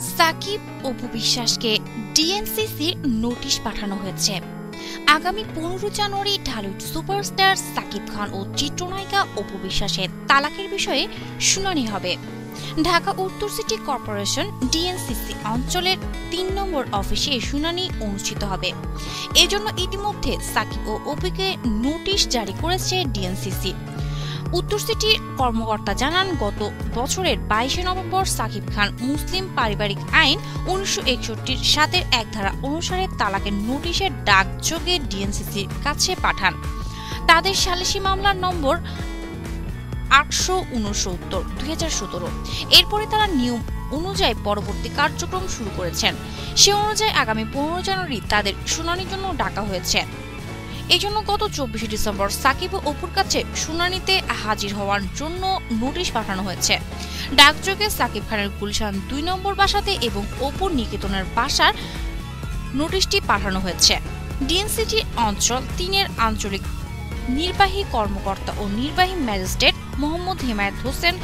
সাকিব অপু বিশ্বাসকে ডিএনসিসির নোটিশ পাঠানো হয়েছে। আগামী পনেরো জানুয়ারি ঢালিউড সুপারস্টার সাকিব খান ও চিত্রনায়িকা অপু বিশ্বাসের তালাকের বিষয়ে শুনানি হবে। ঢাকা উত্তর সিটি কর্পোরেশন ডিএনসিসি অঞ্চলের তিন নম্বর অফিসে শুনানি অনুষ্ঠিত হবে। এজন্য ইতিমধ্যে সাকিব ও অপুকে নোটিশ জারি করেছে ডিএনসিসি। উত্তর সিটির কর্মকর্তা জানান, গত বছরের বাইশে নভেম্বর সাকিব খান মুসলিম পারিবারিক আইন উনিশশো একষট্টির সাতের এক ধারা অনুসারে তালাকের নোটিশের ডাকযোগে ডিএনসিসির কাছে পাঠান। তাদের সালিসি মামলার নম্বর আটশো উনসত্তর, দুই হাজার সতেরো। এরপরে তারা নিয়ম অনুযায়ী পরবর্তী কার্যক্রম শুরু করেছেন। সে অনুযায়ী আগামী পনেরো জানুয়ারি তাদের শুনানির জন্য ডাকা হয়েছে। এজন্য গত চব্বিশে ডিসেম্বর সাকিব অপুর কাছে শুনানিতে হাজির হওয়ার জন্য নোটিশ পাঠানো হয়েছে। ডাকযোগে সাকিব খানের গুলশান দুই নম্বর বাসাতে এবং অপুর নিকেতনের বাসার নোটিশটি পাঠানো হয়েছে। ডিএনসিটি অঞ্চল তিনের আঞ্চলিক নির্বাহী কর্মকর্তা ও নির্বাহী ম্যাজিস্ট্রেট মোহাম্মদ হেমায়ত হোসেন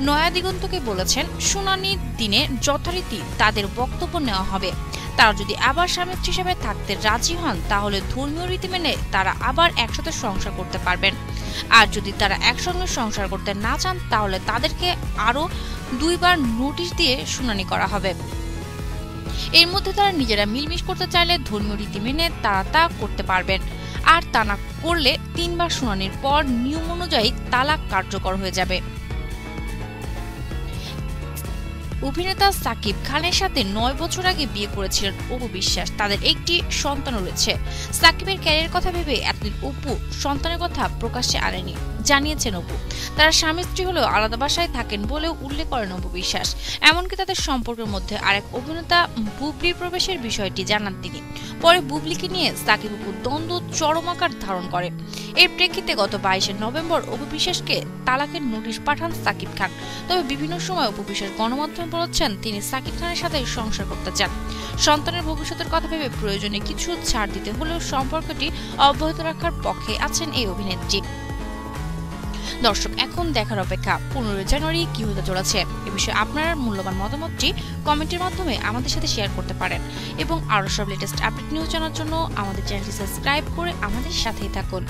নয়াদিগন্তকে বলেছেন শুনানির দিনে যথারীতি তাদের বক্তব্য নেওয়া হবে। তারা যদি আবার স্বামী হিসেবে থাকতে রাজি হন, তাহলে ধর্মীয় রীতি মেনে তারা আবার একসাথে সংসার করতে পারবেন। আর যদি তারা একসঙ্গে সংসার করতে না চান, তাহলে তাদেরকে আরও দুইবার নোটিশ দিয়ে শুনানি করা হবে। এর মধ্যে তারা নিজেরা মিলমিশ করতে চাইলে ধর্মীয় রীতি মেনে তারা তা করতে পারবেন। আর তা না করলে তিনবার শুনানির পর নিয়ম অনুযায়ী তালাক কার্যকর হয়ে যাবে। অভিনেতা সাকিব খানের সাথে নয় বছর আগে বিয়ে করেছিলেন অপু বিশ্বাস। তাদের একটি সন্তান রয়েছে। সাকিবের ক্যারিয়ার কথা ভেবে এতদিন অপু সন্তানের কথা প্রকাশ্যে আনেনি, জানিয়েছেন অপু। তারা স্বামী স্ত্রী হলেও আলাদা বাসায় থাকেন বলেও উল্লেখ করেন অপু বিশ্বাস। এমনকি তাদের সম্পর্কের মধ্যে আরেক অভিনেতা বুবলির প্রবেশের বিষয়টি জানান তিনি। পরে বুবলিকে নিয়ে সাকিব উপর দ্বন্দ্ব, চরম আকার ধারণ করে। এর প্রেক্ষিতে গত বাইশে নভেম্বর অপু বিশ্বাসকে তালাকের নোটিশ পাঠান সাকিব খান। তবে বিভিন্ন সময় অপু বিশ্বাস গণমাধ্যমে বলেছেন তিনি সাকিব খানের সাথে সংসার করতে চান। সন্তানের ভবিষ্যতের কথা ভেবে প্রয়োজনে কিছু ছাড় দিতে হলেও সম্পর্কটি অব্যাহত রাখার পক্ষে আছেন এই অভিনেত্রী। দর্শক, এখন দেখার অপেক্ষা। পনেরোই জানুয়ারি কি হতে চলেছে? এ বিষয়ে আপনার মূল্যবান মতামতটি কমেন্টের মাধ্যমে আমাদের সাথে শেয়ার করতে পারেন। এবং আরও সব লেটেস্ট আপডেট নিউজ জানার জন্য আমাদের চ্যানেলটি সাবস্ক্রাইব করে আমাদের সাথেই থাকুন।